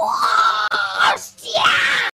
Wow.